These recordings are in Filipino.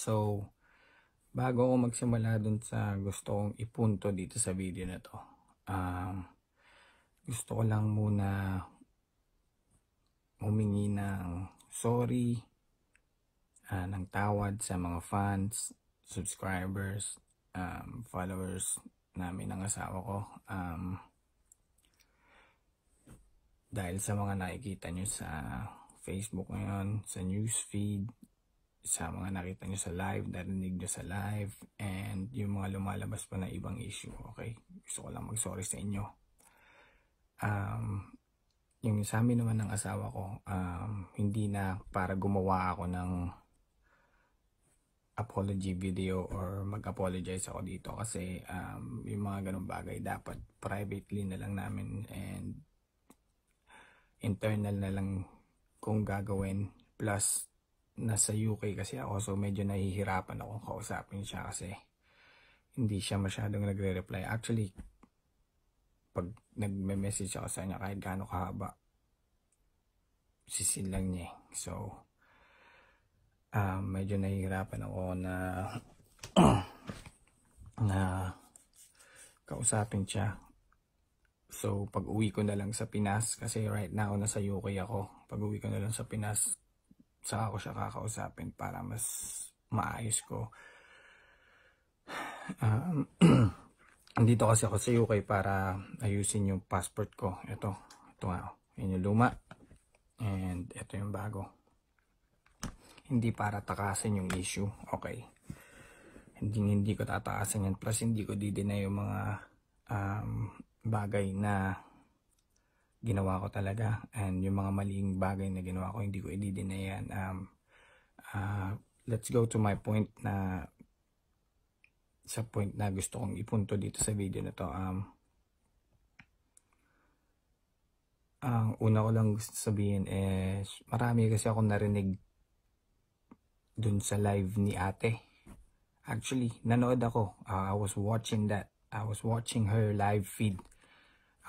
So, bago ako magsimula dun sa gusto kong ipunto dito sa video na to, um, gusto ko lang muna humingi ng sorry, uh, ng tawad sa mga fans, subscribers, um, followers namin ng asawa ko. Um, dahil sa mga nakikita nyo sa Facebook ngayon, sa newsfeed, sa mga nakita nyo sa live, narinig nyo sa live, and yung mga lumalabas pa na ibang issue, okay? Gusto ko lang mag-sorry sa inyo. Um, yung sa amin naman ng asawa ko, um, hindi na para gumawa ako ng apology video or mag-apologize ako dito kasi um, yung mga ganong bagay dapat privately na lang namin and internal na lang kung gagawin plus nasa UK kasi ako so medyo nahihirapan ako kausapin siya kasi hindi siya masyadong nagre-reply. Actually, pag nagme-message ako sa kanya kahit gaano kahaba, sisin lang niya. Eh. So, um, medyo nahihirapan ako na na kausapin siya. So, pag uwi ko na lang sa Pinas, kasi right now nasa UK ako, pag uwi ko na lang sa Pinas, saka ko siya kakausapin para mas maayos ko. Um, andito kasi ako sa UK para ayusin yung passport ko. Ito, ito nga. Yun yung luma. And ito yung bago. Hindi para takasan yung issue. Okay. Hindi, hindi ko tatakasan yan. Plus hindi ko didinay yung mga um, bagay na ginawa ko talaga. And yung mga maling bagay na ginawa ko hindi ko i-deny yan. Um, uh, let's go to my point na sa point na gusto kong ipunto dito sa video na to. Um, ang una ko lang gusto sabihin is marami kasi ako narinig dun sa live ni ate. Actually nanood ako. Uh, I was watching that. I was watching her live feed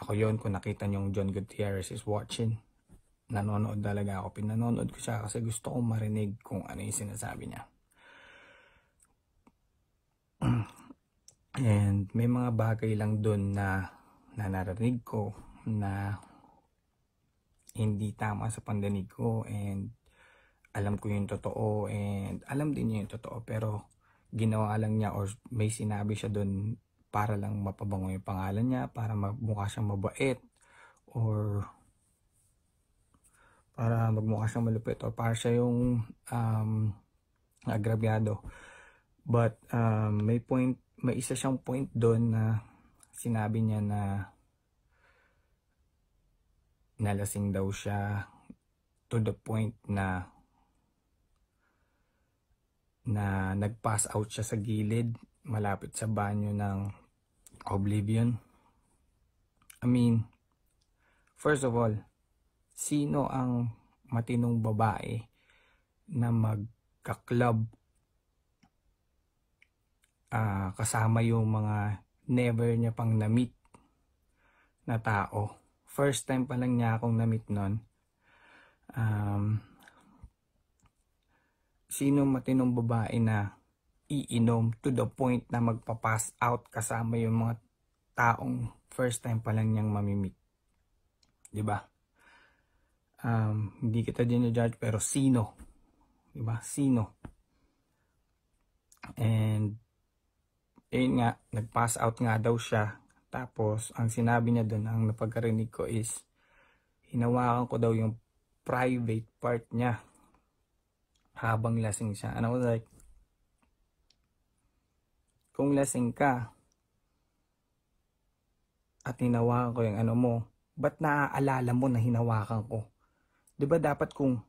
ako yon kung nakita niyo John Gutierrez is watching. Nanonood talaga ako. Pinanonood ko siya kasi gusto kong marinig kung ano yung sinasabi niya. And may mga bagay lang doon na, na ko na hindi tama sa pandinig ko and alam ko yung totoo and alam din niya yung totoo pero ginawa lang niya or may sinabi siya doon para lang mapabango yung pangalan niya, para magmukha siyang mabait, or para magmukha siyang malupit, or para siya yung um, agrabyado. But um, may point, may isa siyang point doon na sinabi niya na nalasing daw siya to the point na na nag-pass out siya sa gilid malapit sa banyo ng Oblivion. I mean, first of all, sino ang matinong babae na magka-club uh, kasama yung mga never niya pang na-meet na tao. First time pa lang niya akong na-meet nun. Um, sino matinong babae na iinom to the point na magpapass out kasama yung mga taong first time pa lang niyang mamimit. 'Di ba? Um, hindi kita din judge pero sino? 'Di ba? Sino? And ayun nga, nag-pass out nga daw siya. Tapos, ang sinabi niya doon, ang napagkarinig ko is, hinawakan ko daw yung private part niya habang lasing siya. And I was like, kung lasing ka at hinawakan ko yung ano mo, ba't naaalala mo na hinawakan ko? 'Di ba dapat kung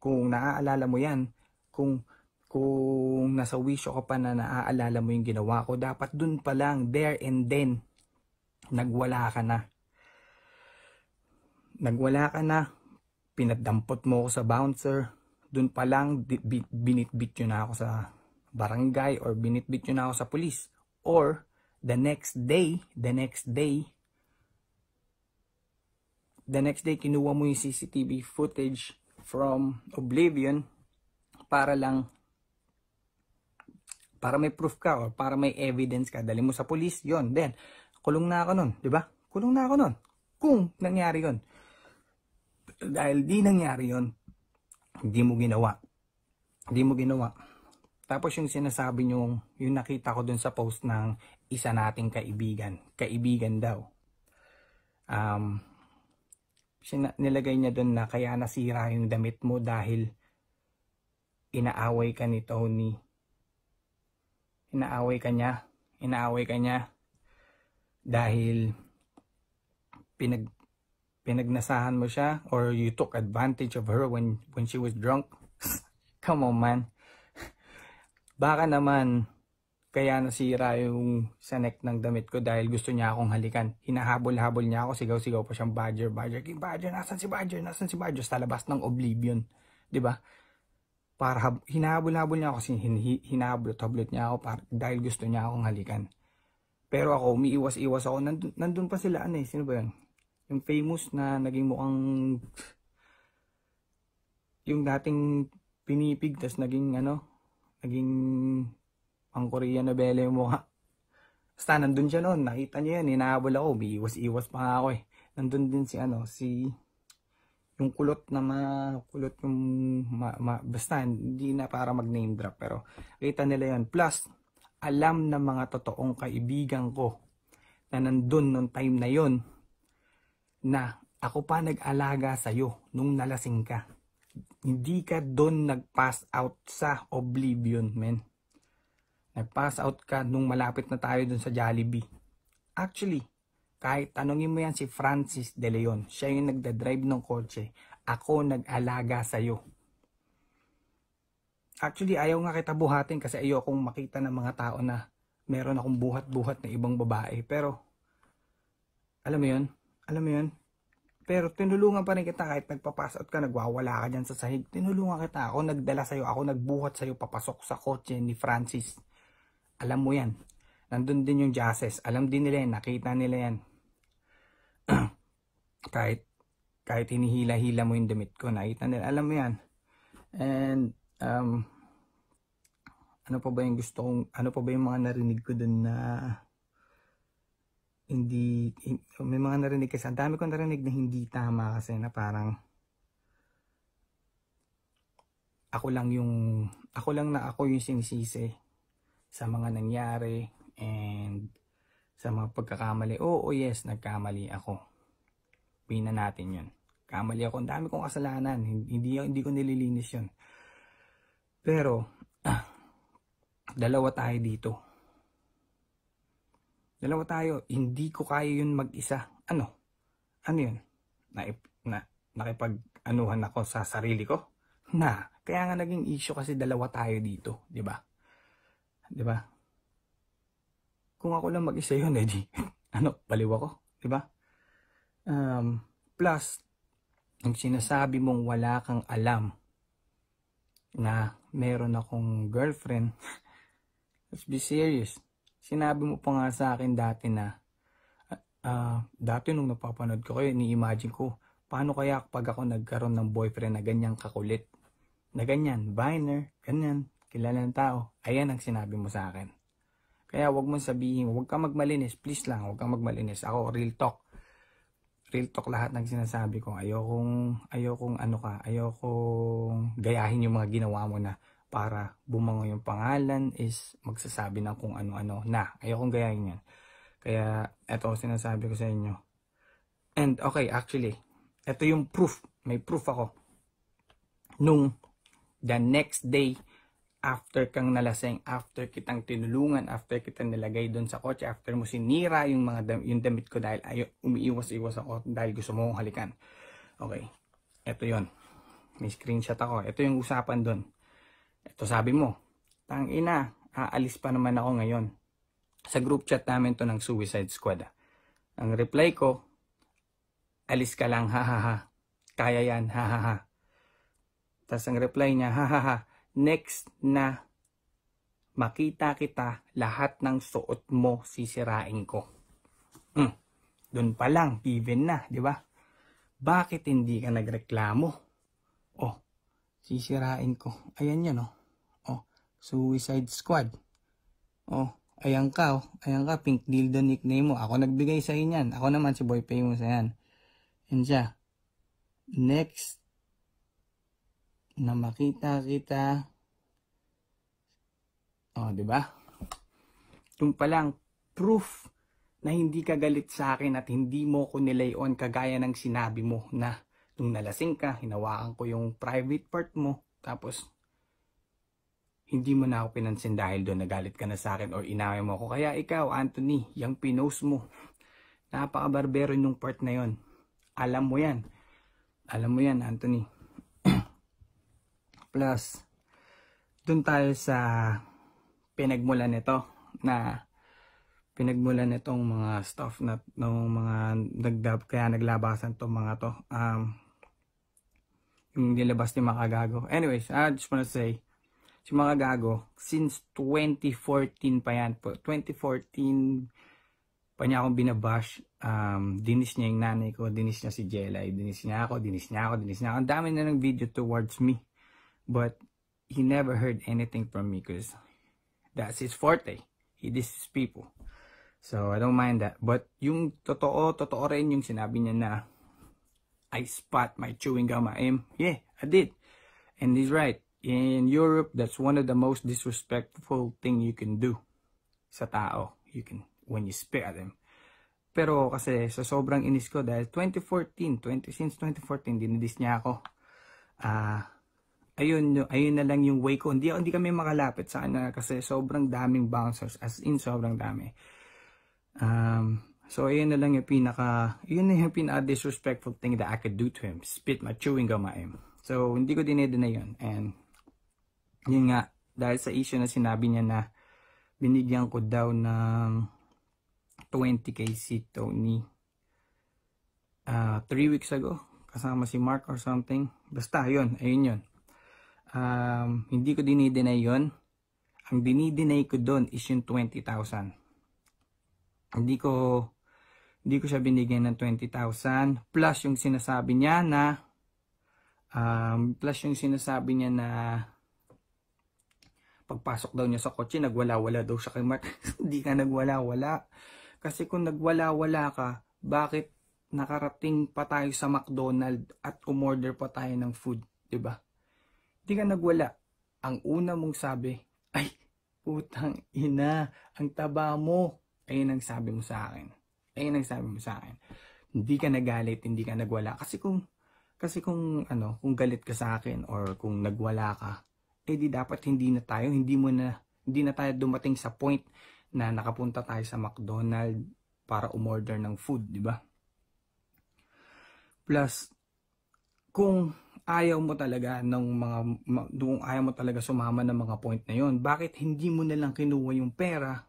kung naaalala mo 'yan, kung kung nasa wisyo ka pa na naaalala mo yung ginawa ko, dapat dun pa lang, there and then, nagwala ka na. Nagwala ka na, pinadampot mo ako sa bouncer, dun pa lang, binitbit yun na ako sa barangay or binitbit nyo na ako sa pulis. Or, the next day, the next day, the next day kinuha mo yung CCTV footage from Oblivion para lang Para may proof ka or para may evidence ka, dali mo sa police, yon Then, kulong na ako nun, di ba? Kulong na ako nun. Kung nangyari yon Dahil di nangyari yon hindi mo ginawa. Hindi mo ginawa. Tapos yung sinasabi nyo, yung nakita ko dun sa post ng isa nating kaibigan. Kaibigan daw. Um, sina- nilagay niya dun na kaya nasira yung damit mo dahil inaaway ka ni Tony. Inaaway ka niya. Inaaway ka niya dahil pinag pinagnasahan mo siya or you took advantage of her when when she was drunk. Come on man. Baka naman kaya nasira yung sa neck ng damit ko dahil gusto niya akong halikan. Hinahabol-habol niya ako, sigaw-sigaw pa siyang Badger, Badger, King Badger, nasan si Badger, nasan si Badger, sa labas ng Oblivion. ba? Para hinahabol-habol niya ako, hin, hinahabol-habol niya ako para, dahil gusto niya akong halikan. Pero ako, umiiwas-iwas ako. Nandun, nandun pa sila, ano eh, sino ba yun? Yung famous na naging mukhang yung dating pinipig, tas naging ano, naging pang Korean novela yung mukha. Basta nandun siya noon, nakita niya yan, hinahabol ako, biiwas-iwas pa nga ako eh. Nandun din si ano, si yung kulot na ma, kulot yung ma, ma, basta hindi na para mag name drop pero kita nila yan. Plus, alam ng mga totoong kaibigan ko na nandun nung time na yon na ako pa nag-alaga sa'yo nung nalasing ka hindi ka doon nag-pass out sa Oblivion, men. Nag-pass out ka nung malapit na tayo doon sa Jollibee. Actually, kahit tanongin mo yan si Francis De Leon, siya yung nagda-drive ng kotse, ako nag-alaga sa'yo. Actually, ayaw nga kita buhatin kasi ayaw akong makita ng mga tao na meron akong buhat-buhat na ibang babae. Pero, alam mo yun? Alam mo yun? Pero tinulungan pa rin kita kahit nagpapass out ka, nagwawala ka dyan sa sahig. Tinulungan kita. Ako nagdala sa'yo. Ako nagbuhat sa'yo papasok sa kotse ni Francis. Alam mo yan. Nandun din yung jazzes. Alam din nila yan. Nakita nila yan. kahit kahit hinihila-hila mo yung damit ko, nakita nila. Alam mo yan. And, um, ano pa ba yung gusto kong, ano pa ba yung mga narinig ko dun na hindi, may mga narinig kasi, ang dami kong narinig na hindi tama kasi na parang ako lang yung, ako lang na ako yung sinisisi sa mga nangyari and sa mga pagkakamali. Oo, oh, yes, nagkamali ako. Pina natin yun. Kamali ako. Ang dami kong kasalanan. Hindi, hindi ko nililinis yun. Pero, ah, dalawa tayo dito Dalawa tayo. Hindi ko kaya yun mag-isa. Ano? Ano yun? Na, na, nakipag-anuhan ako sa sarili ko? Na. Kaya nga naging issue kasi dalawa tayo dito. di ba? Di ba? Kung ako lang mag-isa yun, edi, ano, baliw ako. Di ba? Um, plus, yung sinasabi mong wala kang alam na meron akong girlfriend, let's be serious sinabi mo pa nga sa akin dati na uh, dati nung napapanood ko kayo, ni-imagine ko, paano kaya pag ako nagkaroon ng boyfriend na ganyang kakulit? Na ganyan, viner, ganyan, kilala ng tao. Ayan ang sinabi mo sa akin. Kaya wag mo sabihin, wag kang magmalinis, please lang, wag kang magmalinis. Ako, real talk. Real talk lahat ng sinasabi ko. Ayokong, ayokong ano ka, ayokong gayahin yung mga ginawa mo na para bumango yung pangalan is magsasabi ng kung ano-ano na. Ayokong gayahin yan. Kaya eto sinasabi ko sa inyo. And okay, actually, ito yung proof. May proof ako. Nung the next day, after kang nalaseng, after kitang tinulungan, after kitang nilagay doon sa kotse, after mo sinira yung mga dam yung damit ko dahil ayo umiiwas-iwas ako dahil gusto mo kong halikan. Okay. Ito yon May screenshot ako. Ito yung usapan doon. Ito sabi mo, tang ina, aalis pa naman ako ngayon. Sa group chat namin to ng Suicide Squad. Ah. Ang reply ko, alis ka lang, ha ha ha. Kaya yan, ha ha ha. Tapos ang reply niya, ha ha ha. Next na makita kita, lahat ng suot mo sisirain ko. Hmm. Doon pa lang, given na, di ba? Bakit hindi ka nagreklamo? Oh, sisirain ko. Ayan yan, oh. Suicide Squad. Oh, ayan ka, oh. Ayan ka, pink dildo nickname mo. Ako nagbigay sa inyan. Ako naman si Boy Famous, ayan. Yan siya. Next, na makita kita. Oh, di ba? Yung palang proof na hindi ka galit sa akin at hindi mo ko nilayon kagaya ng sinabi mo na nung nalasing ka, hinawakan ko yung private part mo, tapos hindi mo na ako pinansin dahil doon nagalit ka na sa akin or inaway mo ako. Kaya ikaw, Anthony, yung pinost mo, napaka-barbero nung part na yon. Alam mo yan. Alam mo yan, Anthony. Plus, dun tayo sa pinagmulan nito na pinagmulan nitong mga stuff na ng mga nagdab kaya naglabasan to mga to um yung nilabas ni Makagago anyways I just wanna say si Makagago since 2014 pa yan po 2014 pa niya akong binabash um dinis niya yung nanay ko dinis niya si Jelay dinis niya ako dinis niya ako dinis niya ako ang dami na ng video towards me but he never heard anything from me because that's his forte he disses people So, I don't mind that. But yung totoo, totoo rin yung sinabi niya na I spot my chewing gum aim. Yeah, I did. And he's right. In Europe, that's one of the most disrespectful thing you can do sa tao. You can, when you spit at them. Pero kasi sa sobrang inis ko dahil 2014, 20, since 2014, dinidis niya ako. Ah, uh, ayun, ayun na lang yung way ko. Hindi, hindi kami makalapit sa kanya kasi sobrang daming bouncers. As in, sobrang dami. Um, so, ayun na lang yung pinaka, yun na yung pinaka disrespectful thing that I could do to him. Spit my chewing gum at him. So, hindi ko dinede na yun. And, yun nga, dahil sa issue na sinabi niya na binigyan ko daw ng 20k si Tony. Uh, 3 weeks ago kasama si Mark or something. Basta yun, ayun yun. Um, hindi ko dinideny yun. Ang dinideny ko doon is yung 20,000 hindi ko hindi ko siya binigyan ng 20,000 plus yung sinasabi niya na um, plus yung sinasabi niya na pagpasok daw niya sa kotse nagwala-wala daw siya kay Mark hindi ka nagwala-wala kasi kung nagwala-wala ka bakit nakarating pa tayo sa McDonald at umorder pa tayo ng food 'di ba hindi ka nagwala ang una mong sabi ay putang ina ang taba mo Ayun ang sabi mo sa akin. Ayun ang sabi mo sa akin. Hindi ka nagalit, hindi ka nagwala. Kasi kung, kasi kung, ano, kung galit ka sa akin or kung nagwala ka, eh di dapat hindi na tayo, hindi mo na, hindi na tayo dumating sa point na nakapunta tayo sa McDonald para umorder ng food, di ba? Plus, kung ayaw mo talaga ng mga kung ayaw mo talaga sumama ng mga point na yon, bakit hindi mo na lang kinuha yung pera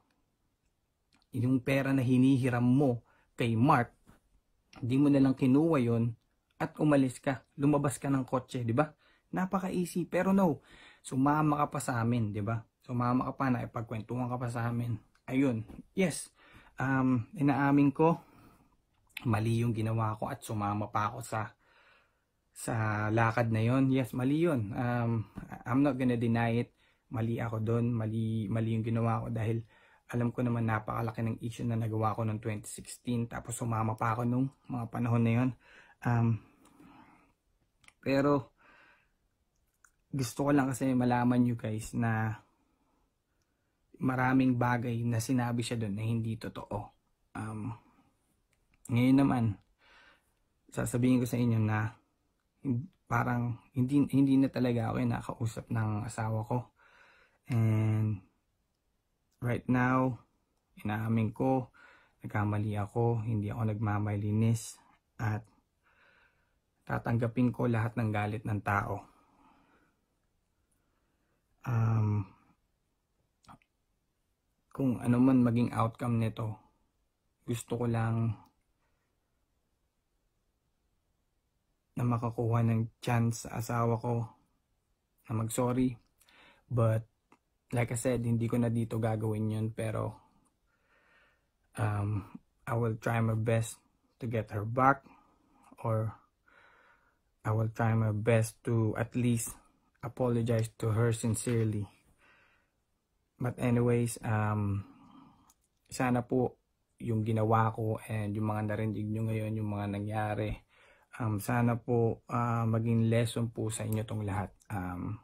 yung pera na hinihiram mo kay Mark, hindi mo na lang kinuha yon at umalis ka, lumabas ka ng kotse, di ba? Napaka-easy, pero no, sumama ka pa sa amin, di ba? Sumama ka pa na ipagkwentuhan ka pa sa amin. Ayun, yes, um, inaamin ko, mali yung ginawa ko at sumama pa ako sa sa lakad na yon. Yes, mali yon. Um, I'm not gonna deny it. Mali ako doon, mali mali yung ginawa ko dahil alam ko naman napakalaki ng issue na nagawa ko noong 2016 tapos sumama pa ako nung mga panahon na yon um, pero gusto ko lang kasi malaman you guys na maraming bagay na sinabi siya doon na hindi totoo um, ngayon naman sasabihin ko sa inyo na parang hindi hindi na talaga ako yung nakausap ng asawa ko and right now, inaamin ko, nagkamali ako, hindi ako nagmamalinis at tatanggapin ko lahat ng galit ng tao. Um, kung ano man maging outcome nito, gusto ko lang na makakuha ng chance sa asawa ko na mag-sorry. But like I said, hindi ko na dito gagawin yun pero um, I will try my best to get her back or I will try my best to at least apologize to her sincerely. but anyways, um, sana po yung ginawa ko and yung mga narinig nyo ngayon, yung mga nangyari, um, sana po uh, maging lesson po sa inyo tong lahat. Um,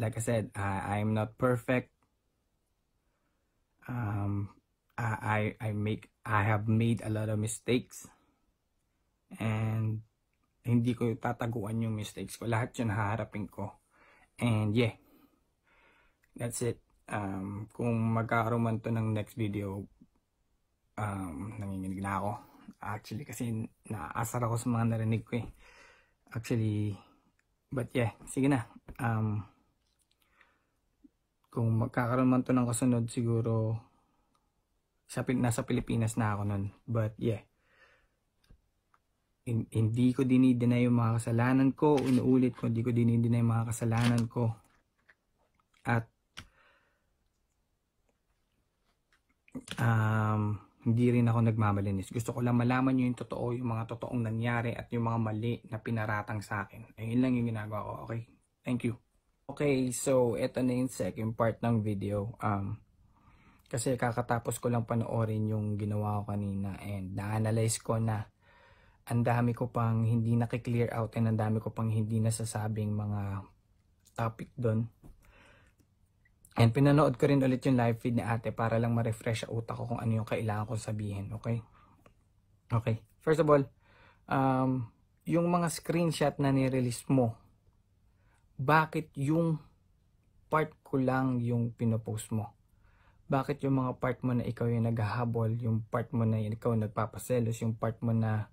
like I said, I, I'm not perfect. Um, I, I make I have made a lot of mistakes and hindi ko tataguan yung mistakes ko. Lahat yun haharapin ko. And yeah, that's it. Um, kung magkakaroon man to ng next video, um, nanginginig na ako. Actually, kasi naaasar ako sa mga narinig ko eh. Actually, but yeah, sige na. Um, kung magkakaroon man to ng kasunod, siguro sa, nasa Pilipinas na ako nun. But yeah, hindi ko dinideny yung mga kasalanan ko. Inuulit ko, hindi ko dinideny yung mga kasalanan ko. At um, hindi rin ako nagmamalinis. Gusto ko lang malaman nyo yung totoo, yung mga totoong nangyari at yung mga mali na pinaratang sa akin. Ayun lang yung ginagawa ko. Okay? Thank you. Okay, so ito na yung second part ng video. Um, kasi kakatapos ko lang panoorin yung ginawa ko kanina and na-analyze ko na ang dami ko pang hindi nakiklear out and ang dami ko pang hindi nasasabing mga topic doon. And pinanood ko rin ulit yung live feed ni ate para lang ma-refresh ang utak ko kung ano yung kailangan ko sabihin. Okay? Okay. First of all, um, yung mga screenshot na ni-release mo, bakit yung part ko lang yung pinopost mo? Bakit yung mga part mo na ikaw yung naghahabol, yung part mo na ikaw nagpapaselos, yung part mo na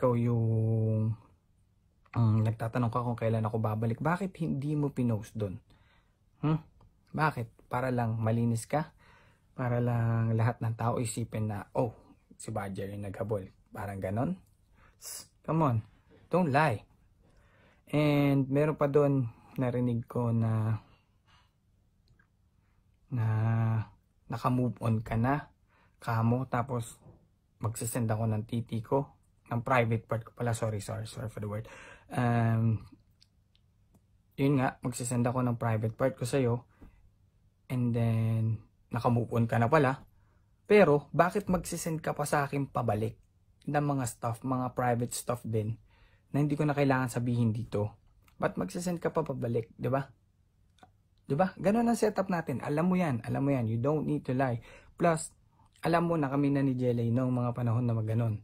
ikaw yung um, nagtatanong ka kung kailan ako babalik, bakit hindi mo pinost doon? Hmm? Bakit? Para lang malinis ka? Para lang lahat ng tao isipin na, oh, si Badger yung naghabol. Parang ganon? Come on, don't lie. And meron pa doon narinig ko na na naka-move on ka na kamo tapos magsasend ako ng titi ko ng private part ko pala. Sorry, sorry, sorry for the word. Um, yun nga, magsisend ako ng private part ko sa'yo. And then, nakamove on ka na pala. Pero, bakit magsisend ka pa sa akin pabalik ng mga stuff, mga private stuff din, na hindi ko na kailangan sabihin dito? Ba't magsisend ka pa pabalik, di ba? Di ba? Ganun ang setup natin. Alam mo yan, alam mo yan. You don't need to lie. Plus, alam mo na kami na ni Jelly noong mga panahon na maganon.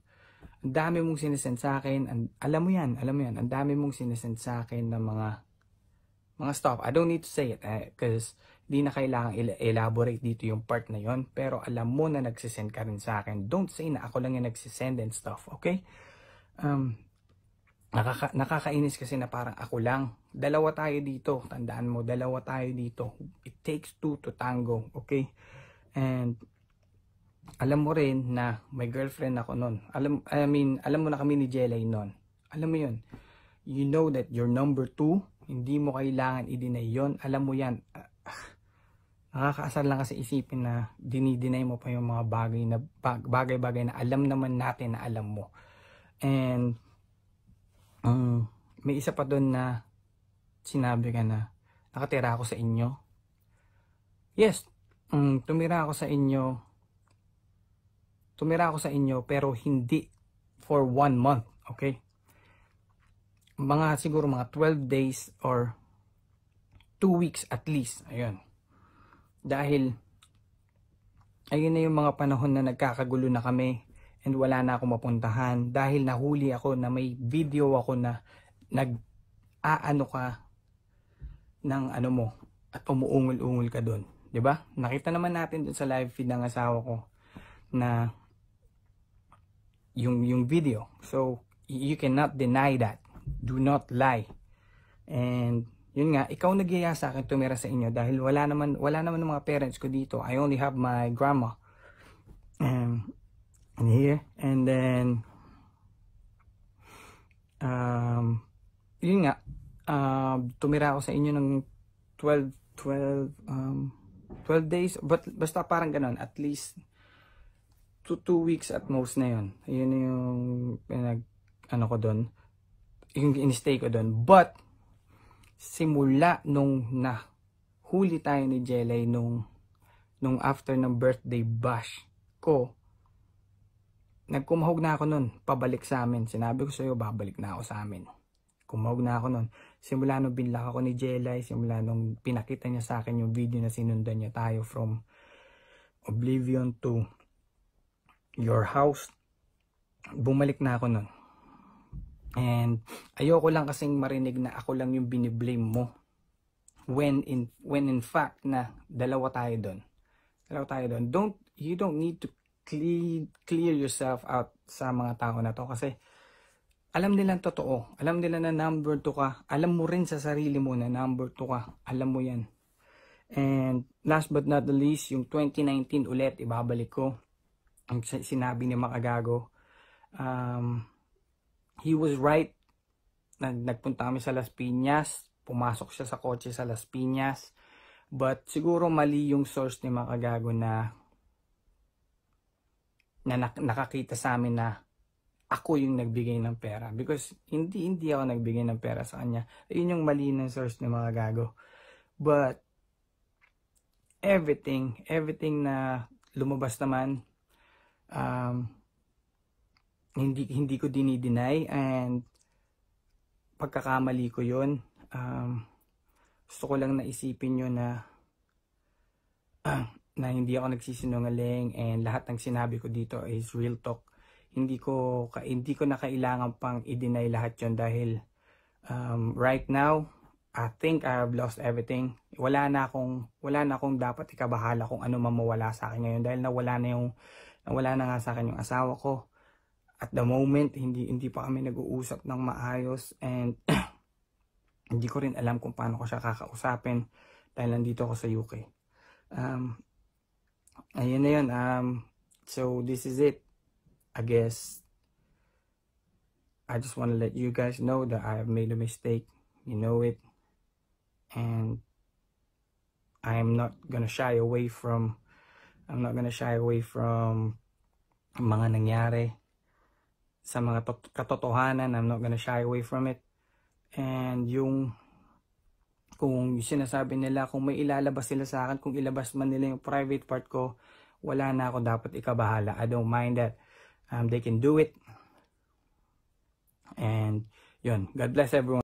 Ang dami mong sinesend sa akin. Ang, alam mo yan, alam mo yan. Ang dami mong sinesend sa akin ng mga mga stuff. I don't need to say it because eh, di na kailangan elaborate dito yung part na yon Pero alam mo na nagsisend ka rin sa akin. Don't say na ako lang yung nagsisend and stuff. Okay? Um, nakaka, nakakainis kasi na parang ako lang. Dalawa tayo dito. Tandaan mo, dalawa tayo dito. It takes two to tango. Okay? And alam mo rin na may girlfriend ako noon. Alam, I mean, alam mo na kami ni Jelay noon. Alam mo yun. You know that you're number two. Hindi mo kailangan i-deny yun. Alam mo yan. Uh, nakakaasar lang kasi isipin na dinideny mo pa yung mga bagay na bagay-bagay na alam naman natin na alam mo. And um, may isa pa doon na sinabi ka na nakatira ako sa inyo. Yes, um, tumira ako sa inyo tumira ako sa inyo pero hindi for one month, okay? Mga siguro mga 12 days or 2 weeks at least, ayun. Dahil ayun na yung mga panahon na nagkakagulo na kami and wala na ako mapuntahan dahil nahuli ako na may video ako na nag aano ka ng ano mo at umuungol-ungol ka doon, 'di ba? Nakita naman natin doon sa live feed ng asawa ko na yung yung video. So you cannot deny that. Do not lie. And yun nga, ikaw nagyaya sa akin tumira sa inyo dahil wala naman wala naman ng mga parents ko dito. I only have my grandma. Um, and here and then um yun nga uh, tumira ako sa inyo ng 12 12 um 12 days but basta parang ganoon at least to 2 weeks at most na yun. Yun yung pinag, ano ko doon, yung in-stay ko doon. But, simula nung na huli tayo ni Jelay nung, nung after ng birthday bash ko, nagkumahog na ako nun, pabalik sa amin. Sinabi ko sa'yo, babalik na ako sa amin. Kumahog na ako nun. Simula nung binlock ako ni Jelay, simula nung pinakita niya sa akin yung video na sinundan niya tayo from Oblivion to your house, bumalik na ako nun. And ayoko lang kasing marinig na ako lang yung biniblame mo. When in when in fact na dalawa tayo doon. Dalawa tayo doon. Don't you don't need to clear clear yourself out sa mga tao na to kasi alam nila totoo. Alam nila na number 2 ka. Alam mo rin sa sarili mo na number 2 ka. Alam mo yan. And last but not the least, yung 2019 ulit, ibabalik ko. Ang sinabi ni Makagago. Um, he was right. Nagpunta kami sa Las Piñas. Pumasok siya sa kotse sa Las Piñas. But siguro mali yung source ni Makagago na na nakakita sa amin na ako yung nagbigay ng pera. Because hindi hindi ako nagbigay ng pera sa kanya. Yun yung mali ng source ni Makagago. But everything, everything na lumabas naman, um, hindi hindi ko dinideny and pagkakamali ko yon um, gusto ko lang naisipin nyo na uh, na hindi ako nagsisinungaling and lahat ng sinabi ko dito is real talk. Hindi ko hindi ko na kailangan pang i-deny lahat yon dahil um, right now I think I have lost everything. Wala na akong wala na akong dapat ikabahala kung ano man mawala sa akin ngayon dahil nawala na yung nawala na nga sa akin yung asawa ko at the moment hindi hindi pa kami nag-uusap ng maayos and hindi ko rin alam kung paano ko siya kakausapin dahil nandito ako sa UK. Um, ayun na yun. Um, so this is it. I guess I just want to let you guys know that I have made a mistake. You know it. And I am not gonna shy away from I'm not gonna shy away from mga nangyari sa mga katotohanan. I'm not gonna shy away from it. And yung kung sinasabi nila, kung may ilalabas sila sa akin, kung ilabas man nila yung private part ko, wala na ako dapat ikabahala. I don't mind that. Um, they can do it. And yun, God bless everyone.